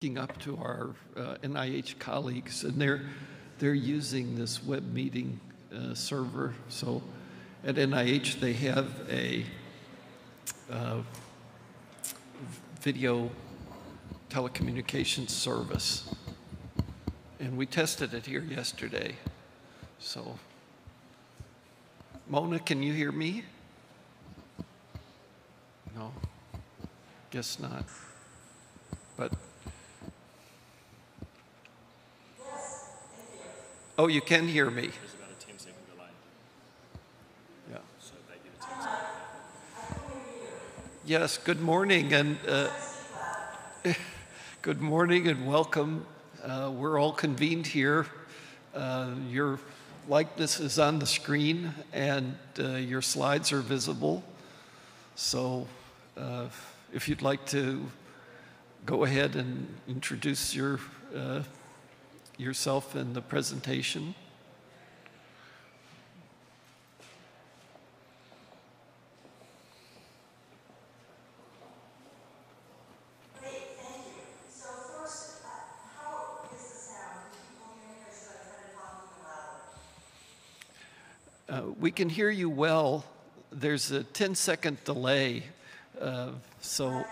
looking up to our uh, NIH colleagues, and they're they're using this web meeting uh, server. So at NIH, they have a uh, video telecommunications service, and we tested it here yesterday. So, Mona, can you hear me? No, guess not. Oh, you can hear me. Yeah. Yes, good morning and uh, good morning and welcome. Uh, we're all convened here. Uh, your likeness is on the screen and uh, your slides are visible. So uh, if you'd like to go ahead and introduce your uh, yourself in the presentation. Uh, we can hear you well. There's a 10 second delay, uh, so.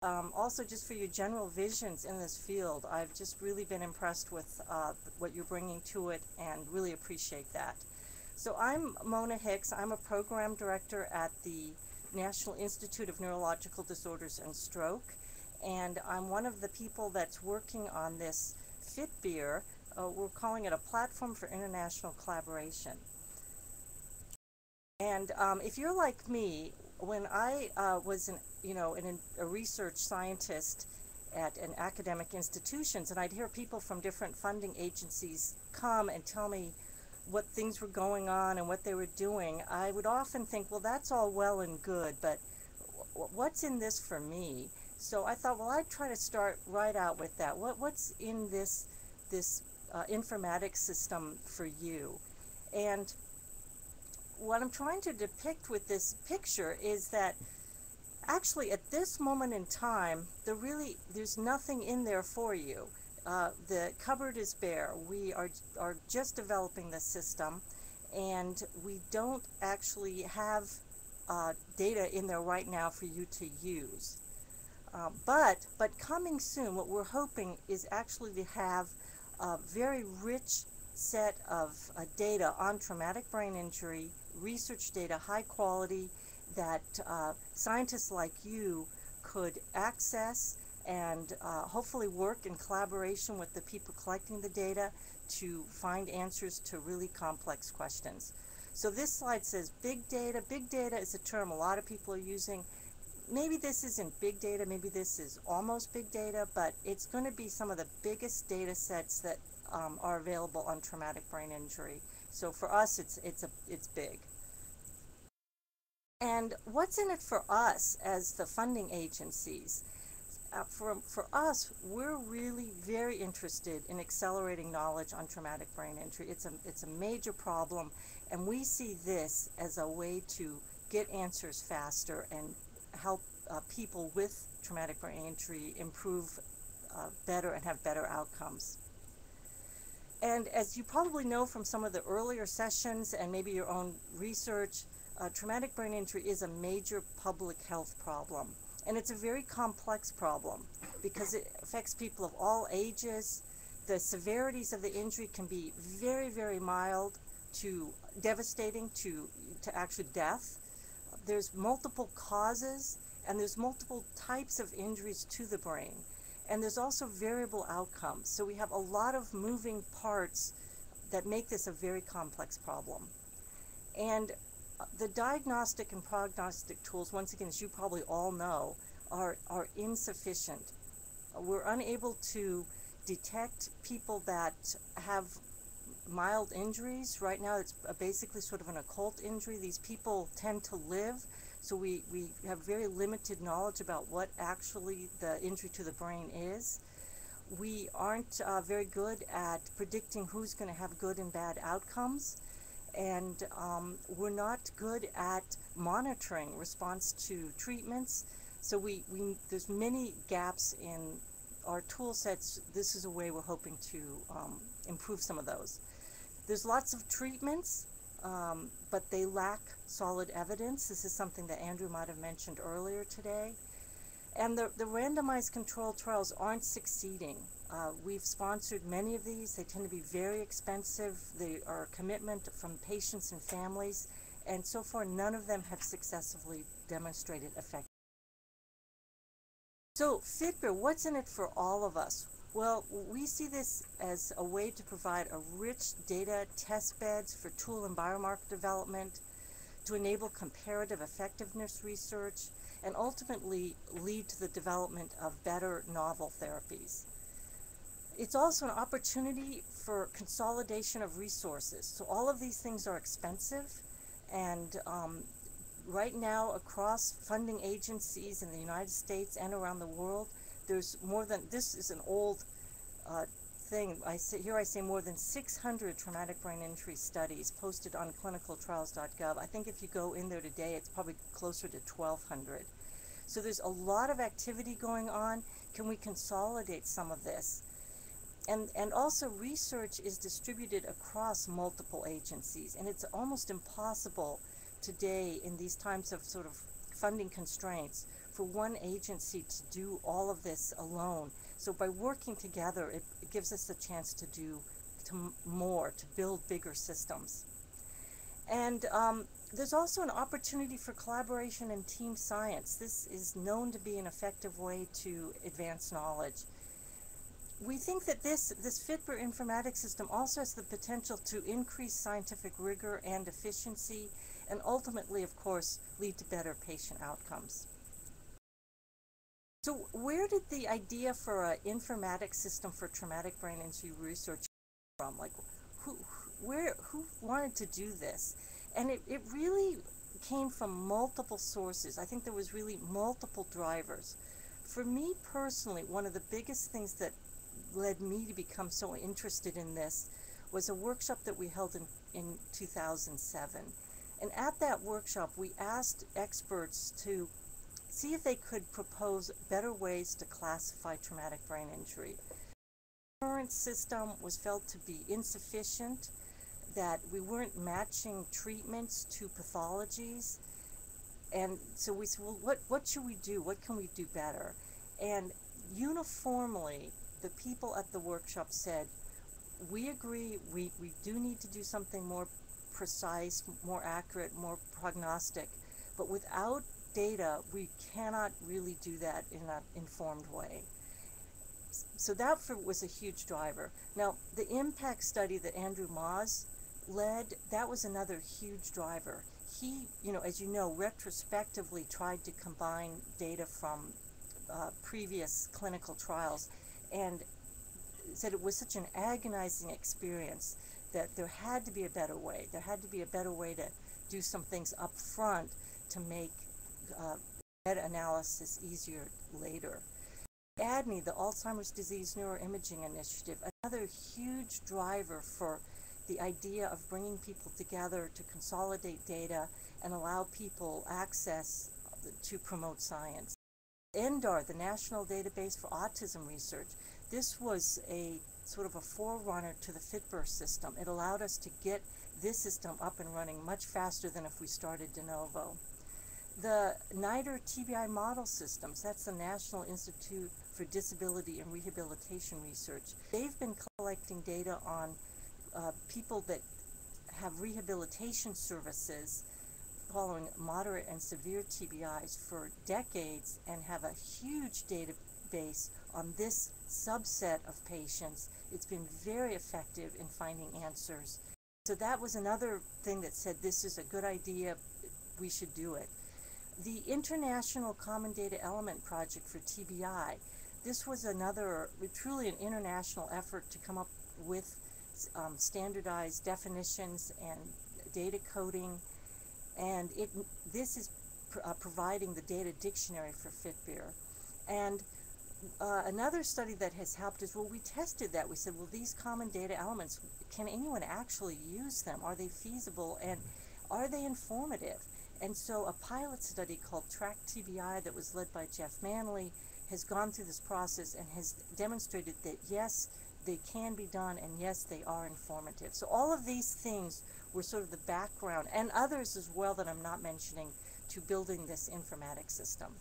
Um, also, just for your general visions in this field, I've just really been impressed with uh, what you're bringing to it and really appreciate that. So I'm Mona Hicks. I'm a program director at the National Institute of Neurological Disorders and Stroke, and I'm one of the people that's working on this FITBIR. Uh, we're calling it a platform for international collaboration. And um, if you're like me, when I uh, was, an, you know, an, a research scientist at an academic institutions, and I'd hear people from different funding agencies come and tell me what things were going on and what they were doing, I would often think, well, that's all well and good, but what's in this for me? So I thought, well, I'd try to start right out with that. What, what's in this, this uh, informatics system for you? And what I'm trying to depict with this picture is that actually at this moment in time, there really there's nothing in there for you. Uh, the cupboard is bare. We are are just developing the system, and we don't actually have uh, data in there right now for you to use. Uh, but but coming soon, what we're hoping is actually to have a very rich set of uh, data on traumatic brain injury research data, high quality, that uh, scientists like you could access and uh, hopefully work in collaboration with the people collecting the data to find answers to really complex questions. So this slide says big data. Big data is a term a lot of people are using. Maybe this isn't big data, maybe this is almost big data, but it's going to be some of the biggest data sets that um, are available on traumatic brain injury. So for us, it's, it's, a, it's big. And what's in it for us as the funding agencies? Uh, for, for us, we're really very interested in accelerating knowledge on traumatic brain injury. It's a, it's a major problem, and we see this as a way to get answers faster and help uh, people with traumatic brain injury improve uh, better and have better outcomes. And as you probably know from some of the earlier sessions and maybe your own research, uh, traumatic brain injury is a major public health problem. And it's a very complex problem because it affects people of all ages. The severities of the injury can be very, very mild to devastating to, to actually death. There's multiple causes and there's multiple types of injuries to the brain. And there's also variable outcomes. So we have a lot of moving parts that make this a very complex problem. And uh, the diagnostic and prognostic tools, once again, as you probably all know, are, are insufficient. We're unable to detect people that have mild injuries. Right now, it's basically sort of an occult injury. These people tend to live, so we, we have very limited knowledge about what actually the injury to the brain is. We aren't uh, very good at predicting who's going to have good and bad outcomes. And um, we're not good at monitoring response to treatments. So we, we there's many gaps in our tool sets. This is a way we're hoping to um, improve some of those. There's lots of treatments, um, but they lack solid evidence. This is something that Andrew might have mentioned earlier today. And the, the randomized controlled trials aren't succeeding. Uh, we've sponsored many of these. They tend to be very expensive. They are a commitment from patients and families. And so far, none of them have successfully demonstrated effect. So, FITBIR, what's in it for all of us? Well, we see this as a way to provide a rich data test beds for tool and biomarker development, to enable comparative effectiveness research, and ultimately lead to the development of better novel therapies. It's also an opportunity for consolidation of resources. So all of these things are expensive, and um, right now across funding agencies in the United States and around the world, there's more than this is an old uh, thing. I say here I say more than 600 traumatic brain injury studies posted on clinicaltrials.gov. I think if you go in there today, it's probably closer to 1,200. So there's a lot of activity going on. Can we consolidate some of this? And, and also research is distributed across multiple agencies and it's almost impossible today in these times of sort of funding constraints for one agency to do all of this alone. So by working together, it, it gives us a chance to do to more, to build bigger systems. And um, there's also an opportunity for collaboration and team science. This is known to be an effective way to advance knowledge. We think that this, this FITBIR informatics system also has the potential to increase scientific rigor and efficiency, and ultimately, of course, lead to better patient outcomes. So where did the idea for an informatics system for traumatic brain injury research come from? Like, who, where, who wanted to do this? And it, it really came from multiple sources. I think there was really multiple drivers. For me personally, one of the biggest things that led me to become so interested in this was a workshop that we held in, in 2007. And at that workshop, we asked experts to see if they could propose better ways to classify traumatic brain injury. The current system was felt to be insufficient, that we weren't matching treatments to pathologies. And so we said, well, what, what should we do? What can we do better? And uniformly, the people at the workshop said, we agree, we, we do need to do something more precise, more accurate, more prognostic, but without data, we cannot really do that in an informed way. So that for, was a huge driver. Now, the impact study that Andrew Maas led, that was another huge driver. He, you know, as you know, retrospectively tried to combine data from uh, previous clinical trials and said it was such an agonizing experience that there had to be a better way. There had to be a better way to do some things up front to make uh, meta-analysis easier later. ADNI, the Alzheimer's Disease Neuroimaging Initiative, another huge driver for the idea of bringing people together to consolidate data and allow people access to promote science. NDAR, the National Database for Autism Research, this was a sort of a forerunner to the FITBIR system. It allowed us to get this system up and running much faster than if we started de novo. The NIDR TBI model systems, that's the National Institute for Disability and Rehabilitation Research, they've been collecting data on uh, people that have rehabilitation services following moderate and severe TBIs for decades and have a huge database on this subset of patients, it's been very effective in finding answers. So that was another thing that said this is a good idea, we should do it. The International Common Data Element Project for TBI, this was another, truly an international effort to come up with um, standardized definitions and data coding, and it this is pr uh, providing the data dictionary for FITBIR. And uh, another study that has helped is well, we tested that. We said, well, these common data elements, can anyone actually use them? Are they feasible and are they informative? And so a pilot study called Track TBI that was led by Geoff Manley has gone through this process and has demonstrated that yes, they can be done and yes, they are informative. So all of these things were sort of the background and others as well that I'm not mentioning to building this informatics system.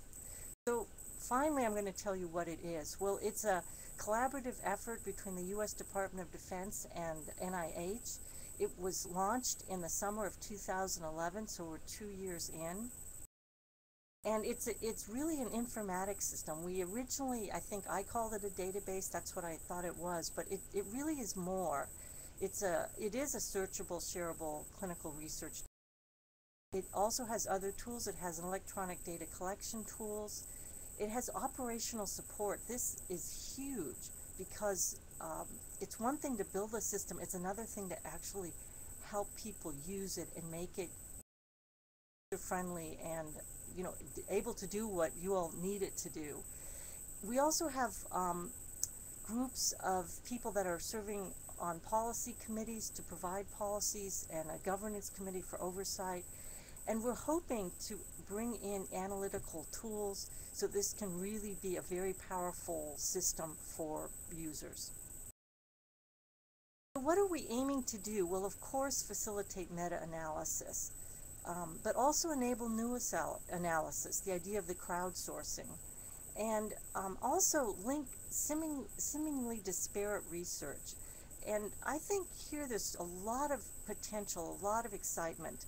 So finally, I'm going to tell you what it is. Well, it's a collaborative effort between the U.S. Department of Defense and NIH. It was launched in the summer of 2011, so we're two years in. And it's a, it's really an informatics system. We originally, I think I called it a database. That's what I thought it was, but it, it really is more. It's a it is a searchable, shareable clinical research. It also has other tools. It has electronic data collection tools. It has operational support. This is huge because um, it's one thing to build a system, it's another thing to actually help people use it and make it user friendly and you know able to do what you all need it to do. We also have um, groups of people that are serving on policy committees to provide policies and a governance committee for oversight. And we're hoping to bring in analytical tools so this can really be a very powerful system for users. So what are we aiming to do? Well, of course, facilitate meta-analysis, um, but also enable new analysis, the idea of the crowdsourcing, and um, also link seeming, seemingly disparate research. And I think here there's a lot of potential, a lot of excitement.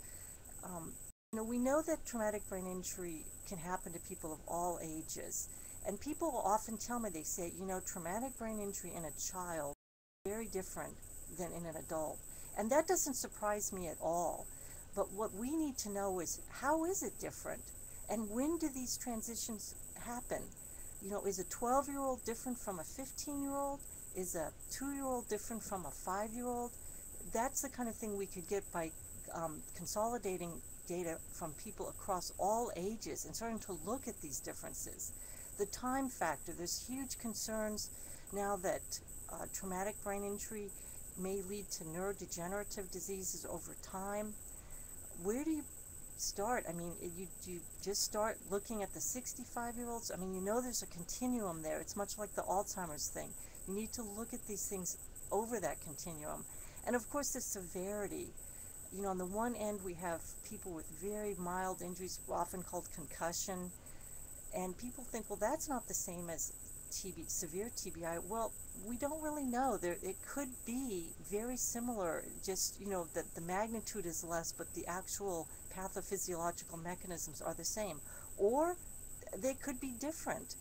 Um, you know, we know that traumatic brain injury can happen to people of all ages. And people often tell me, they say, you know, traumatic brain injury in a child very different than in an adult. And that doesn't surprise me at all. But what we need to know is how is it different? And when do these transitions happen? You know, is a 12 year old different from a 15 year old? Is a two year old different from a five year old? That's the kind of thing we could get by um, consolidating data from people across all ages and starting to look at these differences. The time factor, there's huge concerns now that uh, traumatic brain injury may lead to neurodegenerative diseases over time. Where do you start? I mean, you, you just start looking at the 65 year olds? I mean, you know there's a continuum there. It's much like the Alzheimer's thing. You need to look at these things over that continuum. And of course, the severity you know, on the one end, we have people with very mild injuries, often called concussion, and people think, well, that's not the same as TB, severe TBI. Well, we don't really know. There, it could be very similar. Just you know that the magnitude is less, but the actual pathophysiological mechanisms are the same, or they could be different.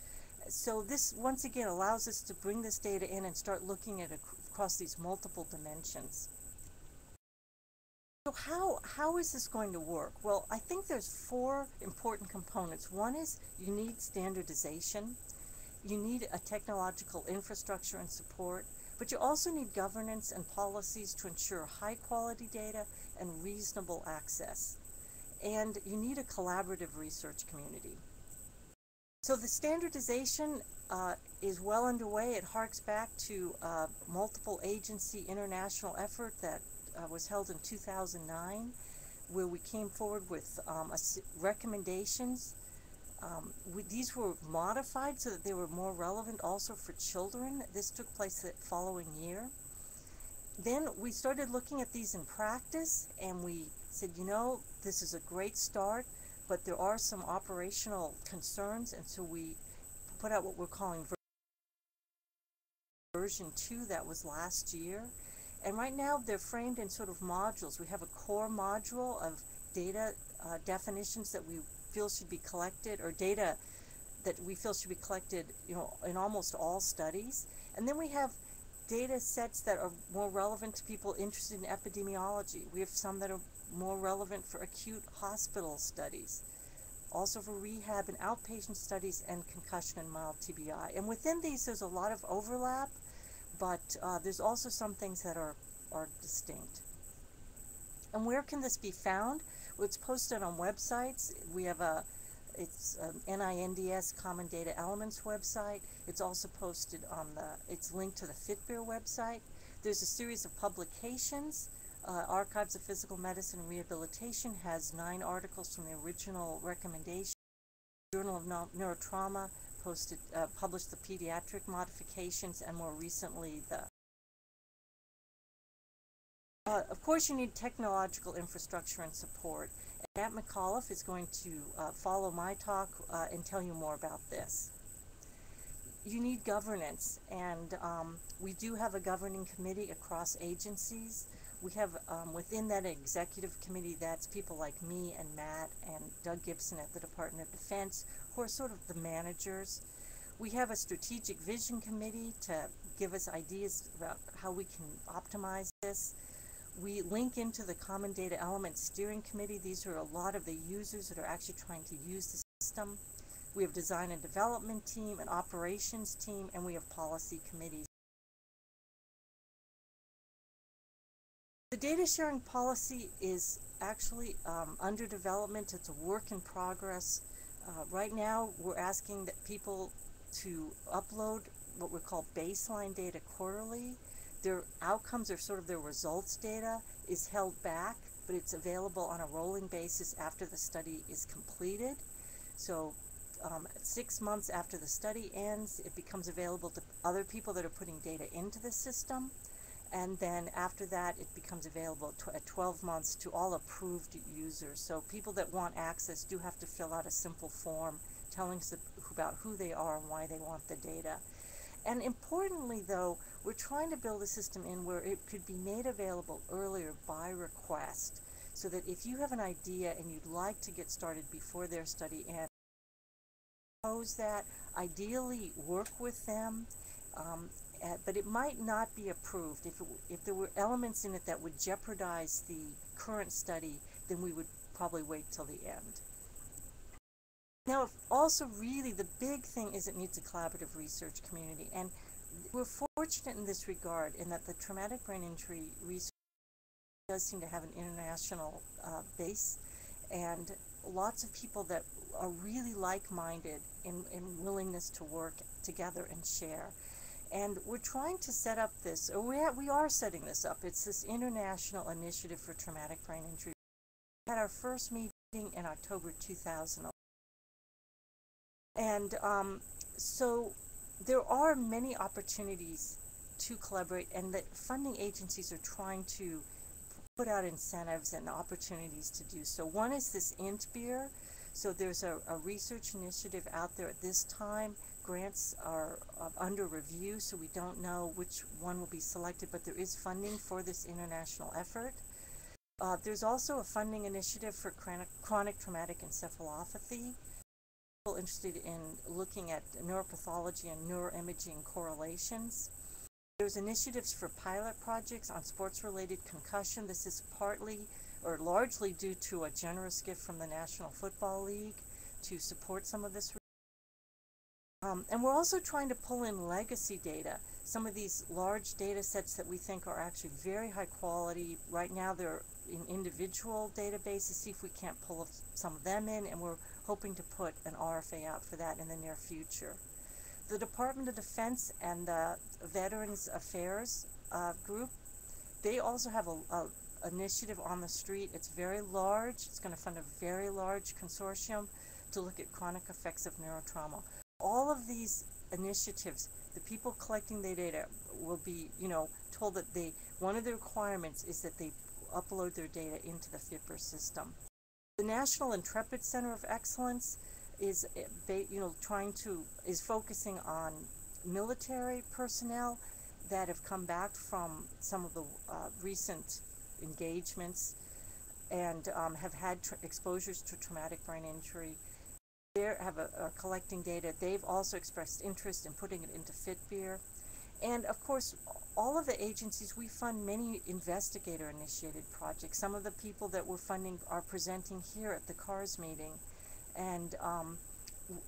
So this once again allows us to bring this data in and start looking at across these multiple dimensions. So how, how is this going to work? Well, I think there's four important components. One is you need standardization, you need a technological infrastructure and support, but you also need governance and policies to ensure high quality data and reasonable access. And you need a collaborative research community. So the standardization uh, is well underway. It harks back to uh, multiple agency international effort that uh, was held in 2009 where we came forward with um, recommendations. Um, we, these were modified so that they were more relevant also for children. This took place the following year. Then we started looking at these in practice and we said, you know, this is a great start, but there are some operational concerns, and so we put out what we're calling version 2 that was last year. And right now they're framed in sort of modules. We have a core module of data uh, definitions that we feel should be collected or data that we feel should be collected, you know, in almost all studies. And then we have data sets that are more relevant to people interested in epidemiology. We have some that are more relevant for acute hospital studies, also for rehab and outpatient studies and concussion and mild TBI. And within these, there's a lot of overlap, but uh, there's also some things that are, are distinct. And where can this be found? It's posted on websites. We have a it's um, NINDS Common Data Elements website. It's also posted on the, it's linked to the FITBIR website. There's a series of publications. Uh, Archives of Physical Medicine and Rehabilitation has nine articles from the original recommendation. Journal of Neurotrauma posted, uh, published the pediatric modifications and more recently the uh, of course, you need technological infrastructure and support. Matt McAuliffe is going to uh, follow my talk uh, and tell you more about this. You need governance, and um, we do have a governing committee across agencies. We have um, within that executive committee, that's people like me and Matt and Doug Gibson at the Department of Defense, who are sort of the managers. We have a strategic vision committee to give us ideas about how we can optimize this. We link into the Common Data Element Steering Committee. These are a lot of the users that are actually trying to use the system. We have design and development team, an operations team, and we have policy committees. The data sharing policy is actually um, under development. It's a work in progress. Uh, right now, we're asking that people to upload what we call baseline data quarterly their outcomes or sort of their results data is held back, but it's available on a rolling basis after the study is completed. So um, six months after the study ends, it becomes available to other people that are putting data into the system. And then after that, it becomes available at 12 months to all approved users. So people that want access do have to fill out a simple form telling us about who they are and why they want the data. And importantly, though, we're trying to build a system in where it could be made available earlier by request so that if you have an idea and you'd like to get started before their study ends, pose that, ideally work with them, um, uh, but it might not be approved. If, it, if there were elements in it that would jeopardize the current study, then we would probably wait till the end. Now, also really the big thing is it needs a collaborative research community. And we're fortunate in this regard in that the traumatic brain injury research does seem to have an international uh, base and lots of people that are really like-minded in, in willingness to work together and share. And we're trying to set up this, or we, we are setting this up. It's this international initiative for traumatic brain injury. We had our first meeting in October 2011. And um, so there are many opportunities to collaborate, and that funding agencies are trying to put out incentives and opportunities to do so. One is this InTBIR. So there's a, a research initiative out there at this time. Grants are uh, under review, so we don't know which one will be selected, but there is funding for this international effort. Uh, there's also a funding initiative for chronic, chronic traumatic encephalopathy interested in looking at neuropathology and neuroimaging correlations. There's initiatives for pilot projects on sports-related concussion. This is partly or largely due to a generous gift from the National Football League to support some of this. Um, and we're also trying to pull in legacy data. Some of these large data sets that we think are actually very high quality. Right now they're in individual databases, see if we can't pull some of them in, and we're hoping to put an RFA out for that in the near future. The Department of Defense and the Veterans Affairs uh, group, they also have a, a initiative on the street. It's very large. It's going to fund a very large consortium to look at chronic effects of neurotrauma. All of these initiatives, the people collecting the data will be, you know, told that they one of the requirements is that they upload their data into the FITBIR system. The National Intrepid Center of Excellence is, eh, you know, trying to, is focusing on military personnel that have come back from some of the uh, recent engagements and um, have had exposures to traumatic brain injury. they have a, are collecting data. They've also expressed interest in putting it into FITBIR. And of course, all of the agencies, we fund many investigator initiated projects. Some of the people that we're funding are presenting here at the CARS meeting. And um,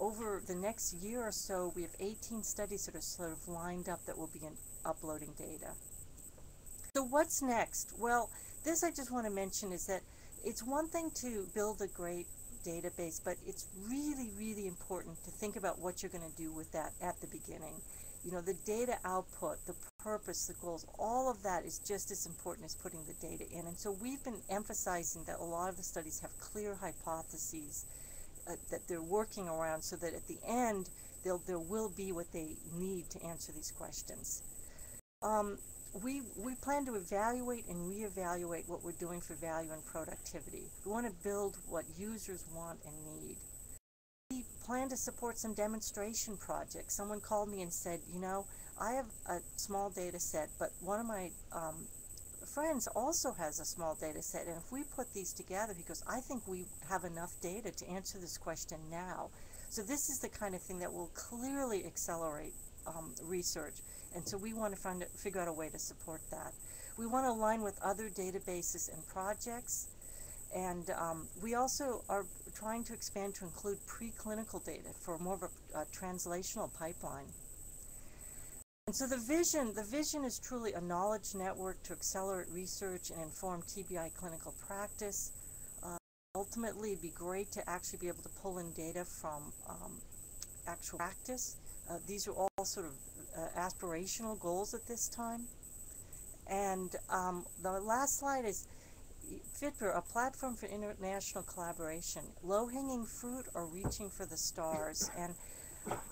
over the next year or so, we have 18 studies that are sort of lined up that will begin uploading data. So what's next? Well, this I just want to mention is that it's one thing to build a great database, but it's really, really important to think about what you're going to do with that at the beginning. You know, the data output, the purpose, the goals, all of that is just as important as putting the data in. And so we've been emphasizing that a lot of the studies have clear hypotheses uh, that they're working around so that at the end, there will be what they need to answer these questions. Um, we, we plan to evaluate and reevaluate what we're doing for value and productivity. We want to build what users want and need. Plan to support some demonstration projects. Someone called me and said, you know, I have a small data set, but one of my um, friends also has a small data set, and if we put these together, because I think we have enough data to answer this question now. So this is the kind of thing that will clearly accelerate um, research. And so we want to find figure out a way to support that. We want to align with other databases and projects. And um, we also are trying to expand to include preclinical data for more of a, a translational pipeline. And so the vision, the vision is truly a knowledge network to accelerate research and inform TBI clinical practice. Uh, ultimately, it'd be great to actually be able to pull in data from um, actual practice. Uh, these are all sort of uh, aspirational goals at this time. And um, the last slide is FITBIR, a platform for international collaboration. Low-hanging fruit or reaching for the stars? And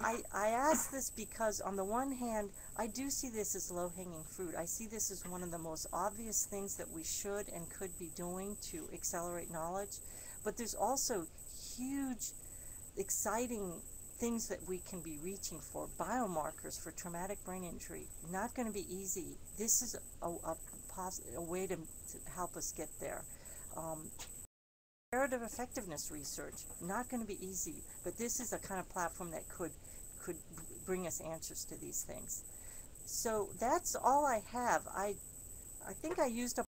I, I ask this because on the one hand, I do see this as low-hanging fruit. I see this as one of the most obvious things that we should and could be doing to accelerate knowledge. But there's also huge, exciting things that we can be reaching for, biomarkers for traumatic brain injury, not going to be easy. This is a, a, a way to, to, help us get there. Um, comparative effectiveness research, not going to be easy, but this is a kind of platform that could could bring us answers to these things. So that's all I have. I I think I used up